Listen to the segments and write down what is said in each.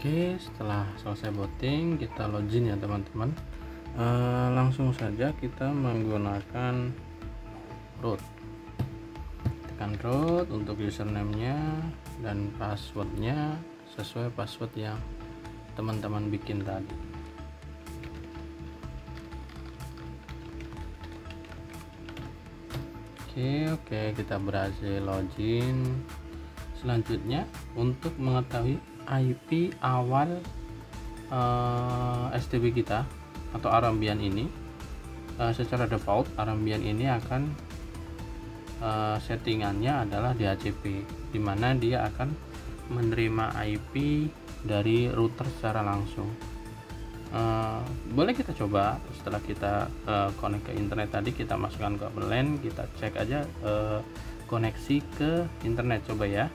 Oke, setelah selesai voting, kita login ya teman-teman. Uh, langsung saja kita menggunakan root. Tekan root untuk username-nya dan passwordnya sesuai password yang teman-teman bikin tadi. Oke, oke, kita berhasil login. Selanjutnya, untuk mengetahui IP awal uh, eh, STB kita atau Arambian ini uh, secara default Arambian ini akan uh, settingannya adalah DHCP di mana dia akan menerima IP dari router secara langsung. Uh, boleh kita coba setelah kita uh, connect ke internet tadi kita masukkan ke LAN kita cek aja uh, koneksi ke internet coba ya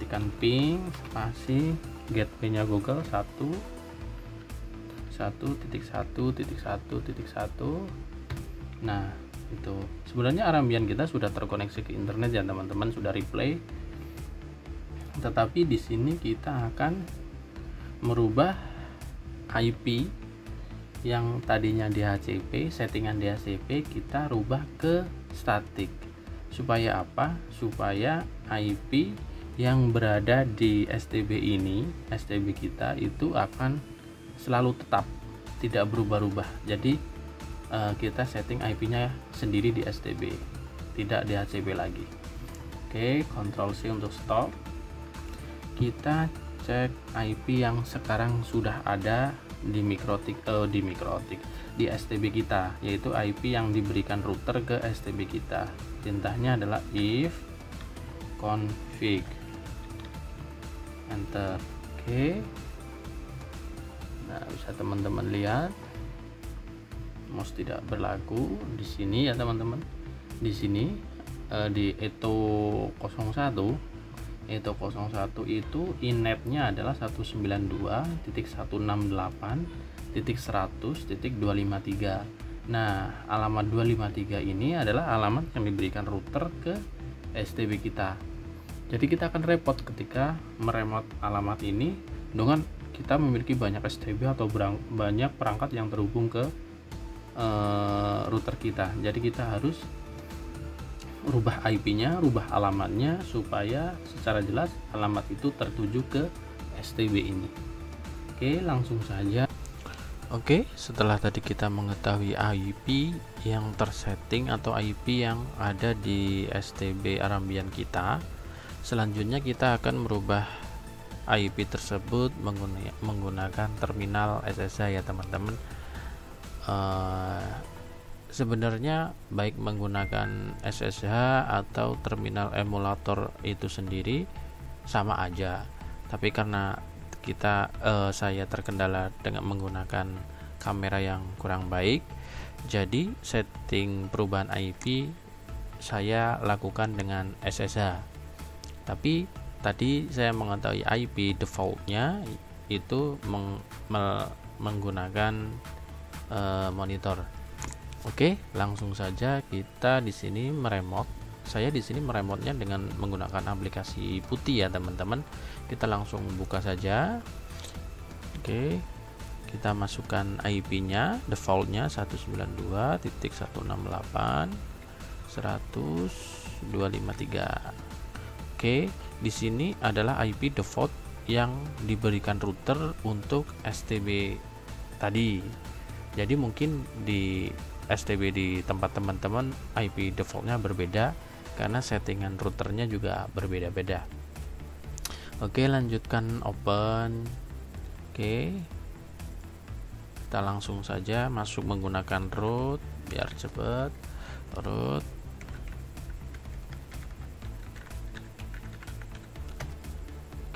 ketikkan ping spasi gateway-nya Google 1 titik titik titik nah itu. Sebenarnya Arambian kita sudah terkoneksi ke internet ya teman-teman sudah replay. Tetapi di sini kita akan merubah IP yang tadinya DHCP settingan DHCP kita rubah ke statik. Supaya apa? Supaya IP yang berada di STB ini, STB kita itu akan selalu tetap, tidak berubah-ubah. Jadi uh, kita setting IP-nya sendiri di STB, tidak di HCP lagi. Oke, Ctrl C untuk stop. Kita cek IP yang sekarang sudah ada di mikrotik uh, di mikrotik di STB kita yaitu IP yang diberikan router ke STB kita perintahnya adalah if config enter oke. Okay. nah bisa teman-teman lihat. Mouse tidak berlaku di sini ya teman-teman. Di sini eh, di eto 01 eto 01 itu inetnya adalah 192.168.100.253 nah alamat 253 ini adalah alamat yang diberikan router ke STB kita jadi kita akan repot ketika meremot alamat ini dengan kita memiliki banyak STB atau banyak perangkat yang terhubung ke uh, router kita jadi kita harus rubah IP-nya, rubah alamatnya supaya secara jelas alamat itu tertuju ke STB ini. Oke, langsung saja. Oke, setelah tadi kita mengetahui IP yang tersetting atau IP yang ada di STB Arambian kita, selanjutnya kita akan merubah IP tersebut menggunakan terminal SSH ya teman-teman. Uh, sebenarnya baik menggunakan SSH atau terminal emulator itu sendiri sama aja. Tapi karena kita uh, saya terkendala dengan menggunakan kamera yang kurang baik jadi setting perubahan IP saya lakukan dengan SSH tapi tadi saya mengetahui IP defaultnya itu meng, me, menggunakan uh, monitor Oke, langsung saja kita di sini meremot. Saya di sini meremotnya dengan menggunakan aplikasi putih ya, teman-teman. Kita langsung buka saja. Oke. Kita masukkan IP-nya, defaultnya 192.168.100.253. Oke, di sini adalah IP default yang diberikan router untuk STB tadi. Jadi mungkin di STB di tempat teman-teman IP defaultnya berbeda karena settingan routernya juga berbeda-beda. Oke lanjutkan open. Oke. Kita langsung saja masuk menggunakan root biar cepet. Root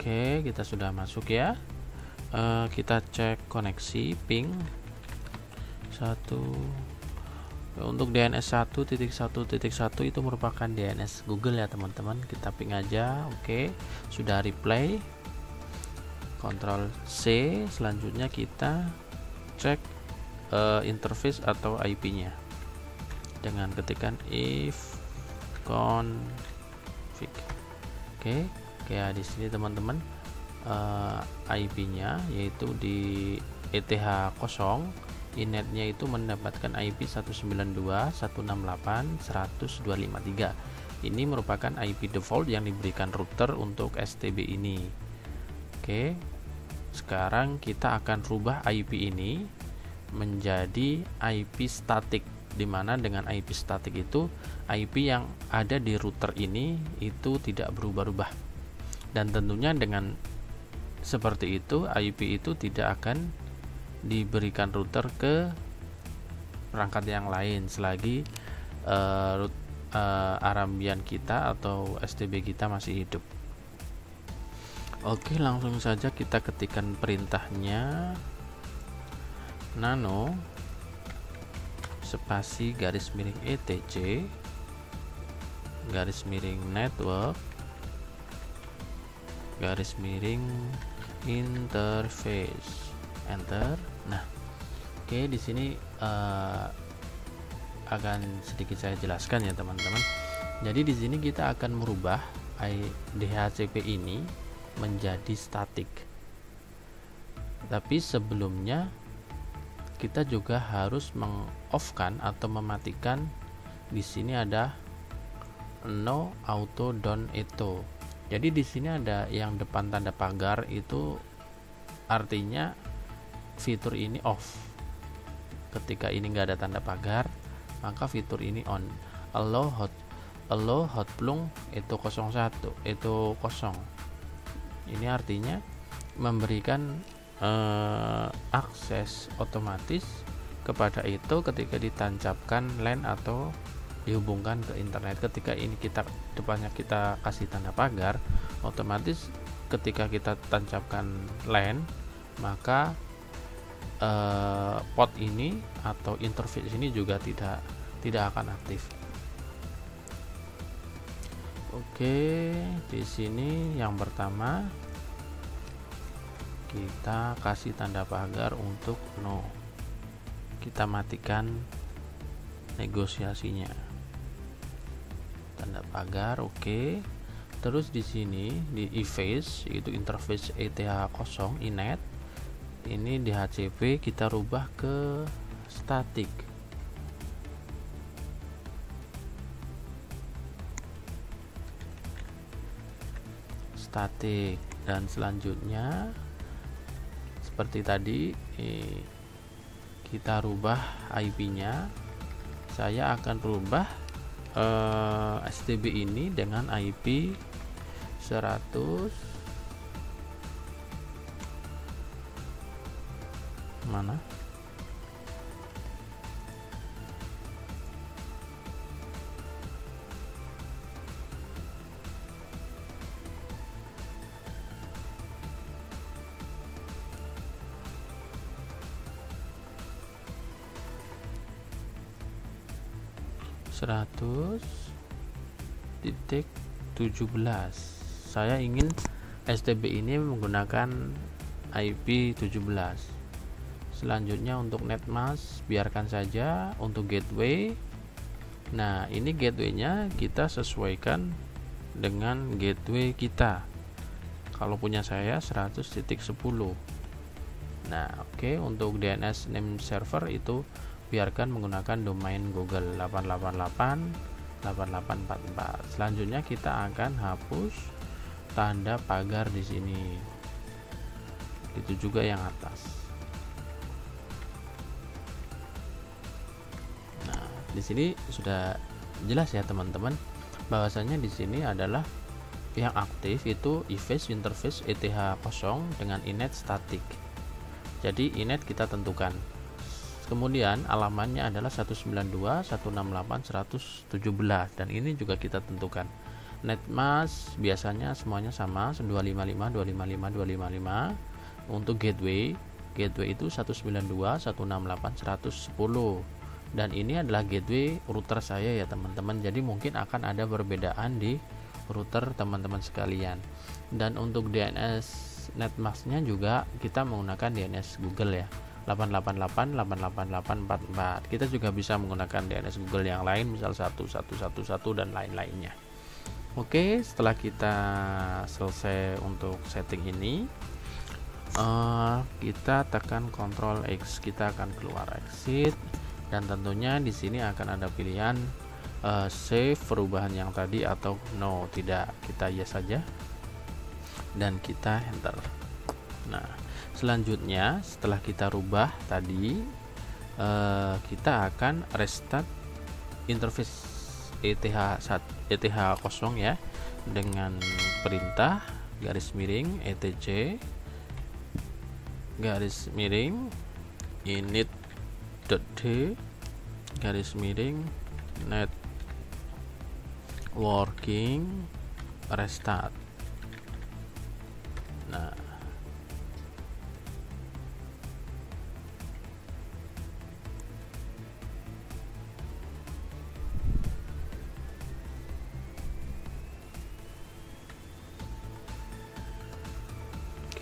oke kita sudah masuk ya. Uh, kita cek koneksi ping satu. Untuk DNS 1.1.1 itu merupakan DNS Google ya teman-teman. Kita ping aja oke. Sudah replay. Ctrl C selanjutnya kita cek uh, interface atau IP nya dengan ketikan if config. Oke. okay. Kayak di sini teman-teman uh, IP-nya yaitu di ETH 0 inetnya itu mendapatkan IP 192.168.10253 ini merupakan IP default yang diberikan router untuk STB ini. Oke sekarang kita akan rubah IP ini menjadi IP statik di mana dengan IP statik itu IP yang ada di router ini itu tidak berubah-ubah dan tentunya dengan seperti itu IP itu tidak akan diberikan router ke perangkat yang lain selagi uh, root, uh, arambian kita atau STB kita masih hidup. Oke langsung saja kita ketikkan perintahnya. Nano spasi garis miring etc garis miring network garis miring interface. Enter. Nah oke okay, di sini uh, akan sedikit saya jelaskan ya teman-teman. Jadi di sini kita akan merubah DHCP ini menjadi statik. Tapi sebelumnya kita juga harus mengoffkan atau mematikan di sini ada no auto down itu jadi di sini ada yang depan tanda pagar itu artinya fitur ini off. Ketika ini enggak ada tanda pagar maka fitur ini on. Allow hot allow hot plung itu 01 itu kosong. Ini artinya memberikan uh, akses otomatis kepada itu ketika ditancapkan LAN atau dihubungkan ke internet. Ketika ini kita depannya kita kasih tanda pagar otomatis ketika kita tancapkan LAN maka eh, pot ini atau interface ini juga tidak tidak akan aktif. Oke di sini yang pertama kita kasih tanda pagar untuk no. Kita matikan negosiasinya tanda pagar oke. Okay. terus di sini di eface yaitu interface ETH 0 inet ini di HCP kita rubah ke static static dan selanjutnya seperti tadi kita rubah IP nya saya akan rubah uh, eh, STB ini dengan IP 100 mana titik 17 saya ingin STB ini menggunakan IP 17 selanjutnya untuk netmask biarkan saja untuk gateway. Nah ini gatewaynya kita sesuaikan dengan gateway kita. Kalau punya saya 100.10 nah oke okay, untuk DNS name server itu biarkan menggunakan domain Google. 888 8844 selanjutnya kita akan hapus tanda pagar di sini. Itu juga yang atas. Nah di sini sudah jelas ya teman-teman. Bahwasanya di sini adalah yang aktif itu eFace interface ETH 0 dengan inet static jadi inet kita tentukan kemudian alamannya adalah 192.168.117 dan ini juga kita tentukan. Netmask biasanya semuanya sama 255 255 255 untuk gateway gateway itu 192.168.110 dan ini adalah gateway router saya ya teman-teman. Jadi mungkin akan ada perbedaan di router teman-teman sekalian. Dan untuk DNS netmasknya juga kita menggunakan DNS Google ya 888 88844 kita juga bisa menggunakan DNS Google yang lain misal 1111 dan lain-lainnya Oke, setelah kita selesai untuk setting ini, uh, kita tekan Ctrl X, kita akan keluar exit, dan tentunya di sini akan ada pilihan uh, save perubahan yang tadi atau no, tidak. Kita yes saja, dan kita enter. Nah, selanjutnya setelah kita rubah tadi, uh, kita akan restart interface ETH 1 ETH kosong ya dengan perintah garis miring etc garis miring init.d garis miring net working restart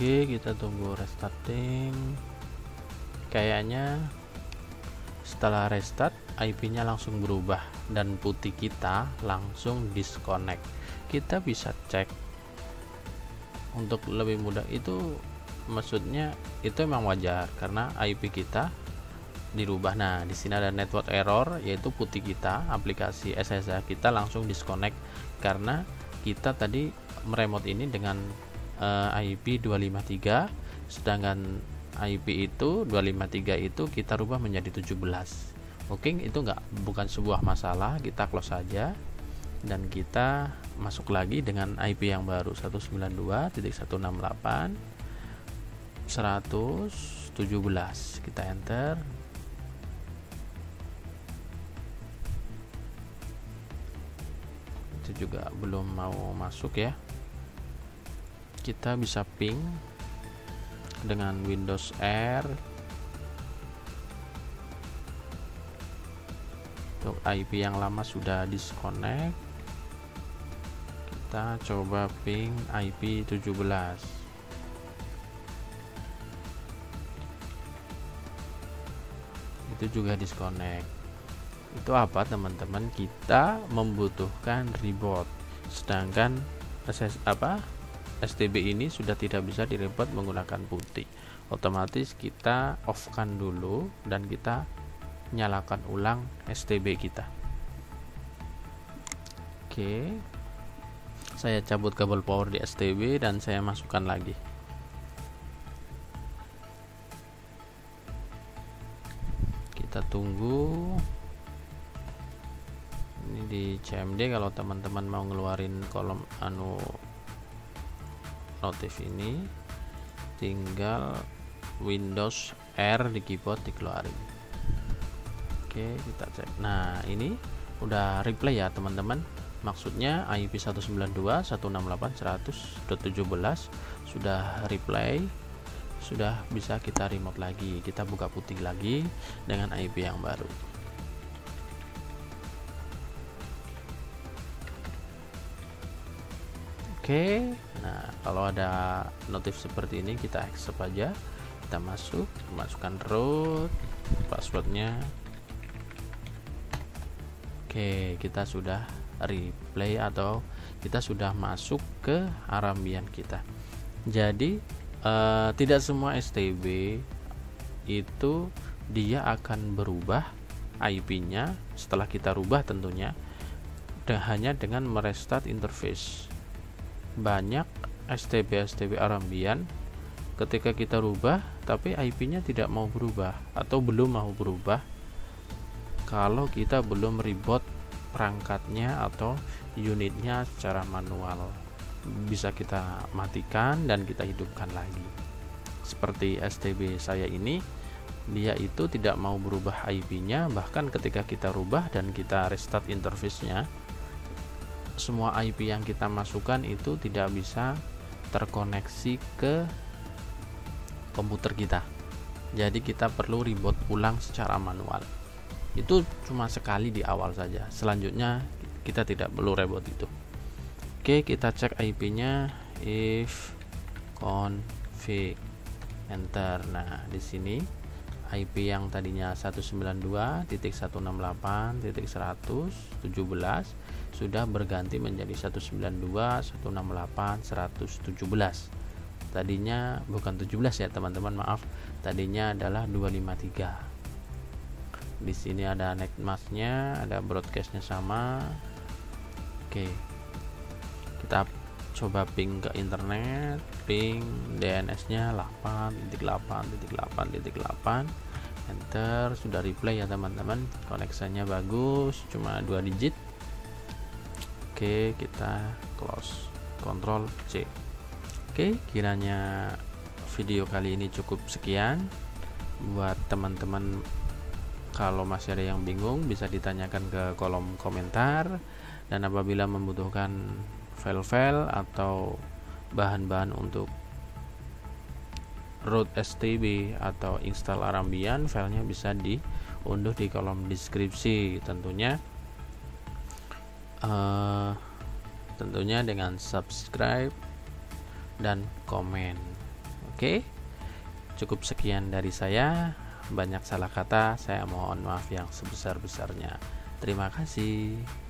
Oke kita tunggu restarting. Kayaknya setelah restart IP nya langsung berubah dan putih kita langsung disconnect. Kita bisa cek untuk lebih mudah. Itu maksudnya itu memang wajar karena IP kita dirubah. Nah di sini ada network error yaitu putih kita aplikasi SSH kita langsung disconnect karena kita tadi meremote ini dengan uh, IP 253 sedangkan IP itu 253 itu kita rubah menjadi 17 oke itu enggak bukan sebuah masalah kita close saja. Dan kita masuk lagi dengan IP yang baru 192.168 117 kita enter. Itu juga belum mau masuk ya kita bisa ping dengan Windows R. Untuk IP yang lama sudah disconnect. Kita coba ping IP 17 itu juga disconnect. Itu apa teman-teman? Kita membutuhkan reboot. Sedangkan SS apa STB ini sudah tidak bisa direpot menggunakan putih. Otomatis kita off kan dulu dan kita nyalakan ulang STB kita. Oke. Saya cabut kabel power di STB dan saya masukkan lagi. Kita tunggu. Ini di CMD kalau teman-teman mau ngeluarin kolom anu notif ini tinggal Windows R di keyboard dikeluarin. Oke kita cek. Nah ini udah replay ya teman-teman. Maksudnya IP 192.168.100.17 sudah replay sudah bisa kita remote lagi. Kita buka putih lagi dengan IP yang baru Oke, nah kalau ada notif seperti ini kita accept aja, kita masuk, masukkan root, passwordnya. Oke, kita sudah replay atau kita sudah masuk ke arambian kita. Jadi eh, tidak semua STB itu dia akan berubah IP-nya setelah kita rubah tentunya hanya dengan merestart interface banyak STB-STB Arambian ketika kita rubah tapi IP-nya tidak mau berubah atau belum mau berubah. Kalau kita belum reboot perangkatnya atau unitnya secara manual bisa kita matikan dan kita hidupkan lagi. Seperti STB saya ini dia itu tidak mau berubah IP-nya bahkan ketika kita rubah dan kita restart interface-nya semua IP yang kita masukkan itu tidak bisa terkoneksi ke komputer kita. Jadi kita perlu reboot ulang secara manual. Itu cuma sekali di awal saja. Selanjutnya kita tidak perlu reboot itu. Oke kita cek IP nya if config enter. Nah di sini IP yang tadinya 192.168.117 sudah berganti menjadi 192.168.117 tadinya bukan 17 ya teman-teman maaf. Tadinya adalah 253 di sini ada netmasknya ada broadcastnya sama. Oke. Kita coba ping ke internet ping DNS nya 8.8.8.8 enter sudah replay ya teman-teman. Koneksinya bagus cuma dua digit oke kita close. Ctrl C. Oke kiranya video kali ini cukup sekian. Buat teman-teman kalau masih ada yang bingung bisa ditanyakan ke kolom komentar. Dan apabila membutuhkan file-file atau bahan-bahan untuk root stb atau install arambian filenya bisa diunduh di kolom deskripsi tentunya uh, tentunya dengan subscribe dan komen. Oke okay? cukup sekian dari saya. Banyak salah kata saya mohon maaf yang sebesar-besarnya. Terima kasih